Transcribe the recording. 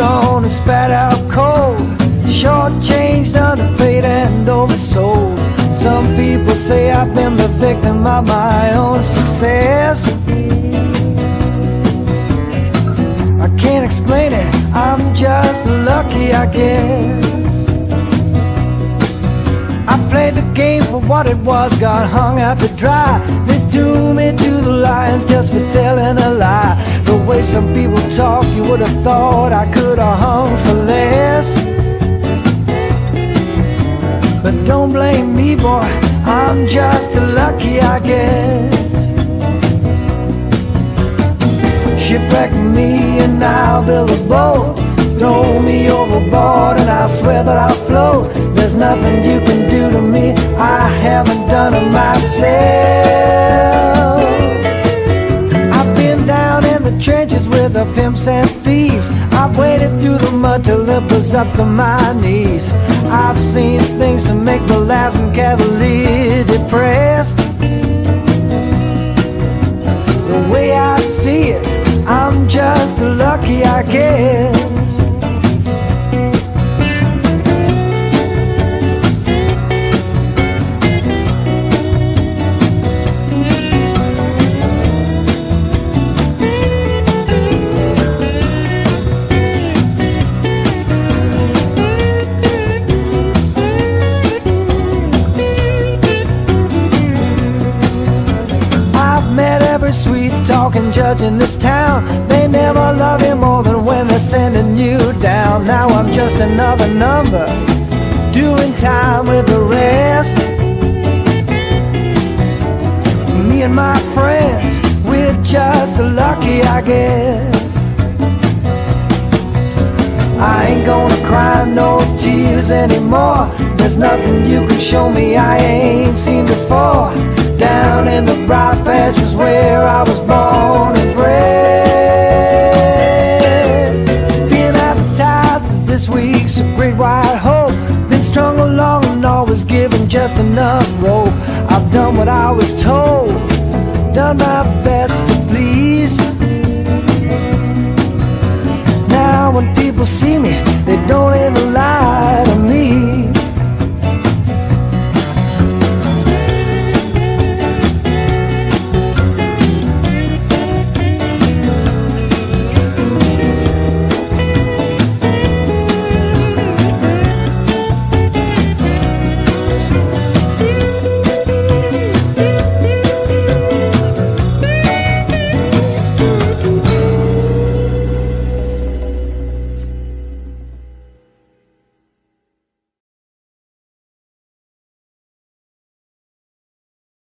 on and spat out cold. short changed, underpaid, and oversold. Some people say I've been the victim of my own success. I can't explain it, I'm just lucky, I guess played the game for what it was, got hung out to dry. They threw me to the lions just for telling a lie. The way some people talk, you would have thought I could have hung for less. But don't blame me, boy, I'm just lucky, I guess. Shipwreck me and I'll build a boat. Throw me overboard and I swear that I'll float. There's nothing you can do to me, I haven't done it myself. I've been down in the trenches with the pimps and thieves. I've waded through the mud till it was up to my knees. I've seen things to make the laughing cavalier depressed. The way I see it, I'm just lucky, I guess. Talking judge in this town. They never love you more than when they're sending you down. Now I'm just another number, doing time with the rest. Me and my friends, we're just lucky, I guess. I ain't gonna cry no tears anymore. There's nothing you can show me I ain't seen before. Down in the this week's a great white hope. Been strung along and always given just enough rope. I've done what I was told, done my best to please. Now when people see me, they don't even lie.